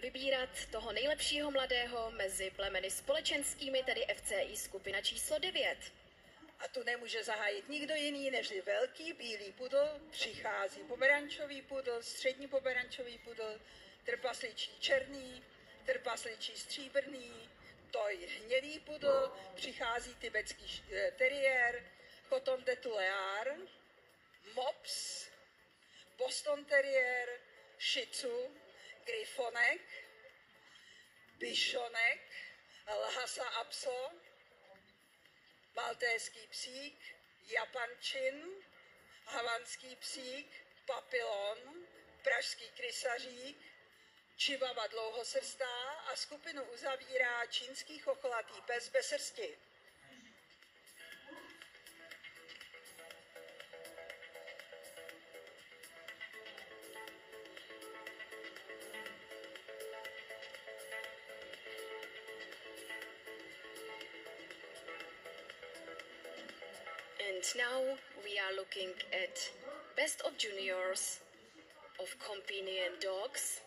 vybírat toho nejlepšího mladého mezi plemeny společenskými, tedy FCI skupina číslo 9. A tu nemůže zahájit nikdo jiný než velký bílý pudl. Přichází pomerančový pudl, střední pomerančový pudl, trpasličí černý, trpasličí stříbrný, toj hnědý pudl, přichází tibetský eh, teriér, Coton de Tulear, Mops, Boston Terrier, Shih Tzu, Grifonek, Bišonek, Lhasa Apso, Maltéský psík, Japančin, Havanský psík, Papilon, Pražský krysařík, Čivava dlouhosrstá a skupinu uzavírá čínský chocholatý pes bez srsti. And now we are looking at best of juniors of companion dogs.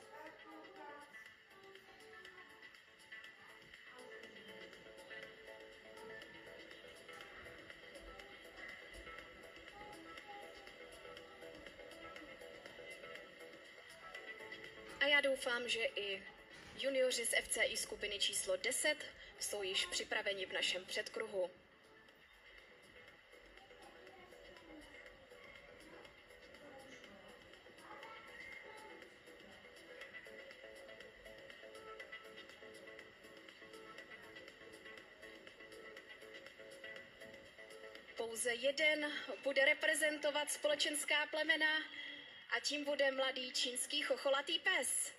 A já doufám, že i junioři z FCI skupiny číslo 10 jsou již připraveni v našem předkruhu. Pouze jeden bude reprezentovat společenská plemena a tím bude mladý čínský chocholatý pes.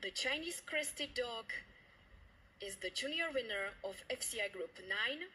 The Chinese crested dog is the junior winner of FCI Group 9